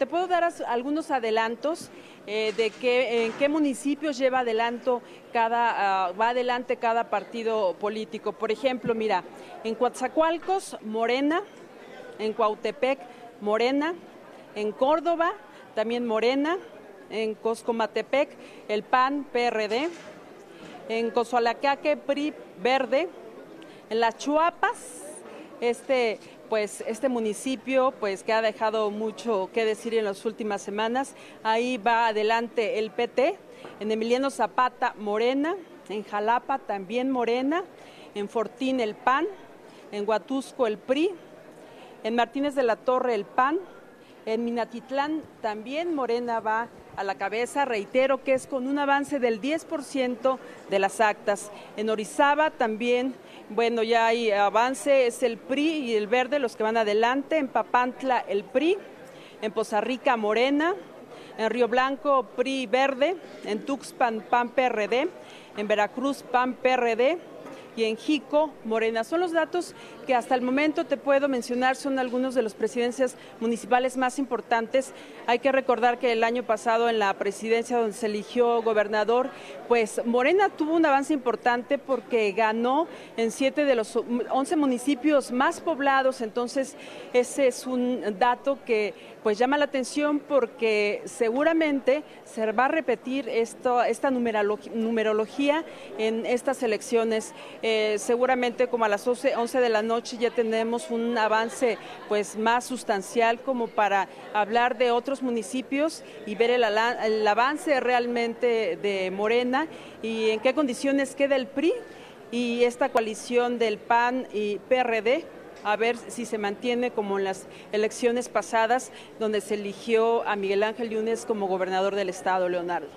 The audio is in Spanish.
Te puedo dar algunos adelantos eh, de qué municipios lleva adelanto cada, ah, va adelante cada partido político. Por ejemplo, mira, en Coatzacoalcos, Morena, en Cuautepec, Morena, en Córdoba, también Morena, en Coscomatepec, el PAN, PRD, en Cozoalacaque, PRI, Verde, en las Chuapas, este pues este municipio pues que ha dejado mucho que decir en las últimas semanas, ahí va adelante el PT, en Emiliano Zapata Morena, en Jalapa también Morena, en Fortín el PAN, en Huatusco el PRI, en Martínez de la Torre el PAN, en Minatitlán también Morena va a la cabeza, reitero que es con un avance del 10% de las actas. En Orizaba también, bueno, ya hay avance, es el PRI y el Verde los que van adelante, en Papantla el PRI, en Poza Rica Morena, en Río Blanco PRI Verde, en Tuxpan PAN PRD, en Veracruz PAN PRD, y en Jico, Morena. Son los datos que hasta el momento te puedo mencionar, son algunos de las presidencias municipales más importantes. Hay que recordar que el año pasado en la presidencia donde se eligió gobernador, pues Morena tuvo un avance importante porque ganó en siete de los once municipios más poblados, entonces ese es un dato que pues llama la atención porque seguramente se va a repetir esta numerología en estas elecciones. Eh, seguramente como a las 11, 11 de la noche ya tenemos un avance pues más sustancial como para hablar de otros municipios y ver el, avance realmente de Morena y en qué condiciones queda el PRI y esta coalición del PAN y PRD a ver si se mantiene como en las elecciones pasadas, donde se eligió a Miguel Ángel Yunes como gobernador del estado, Leonardo.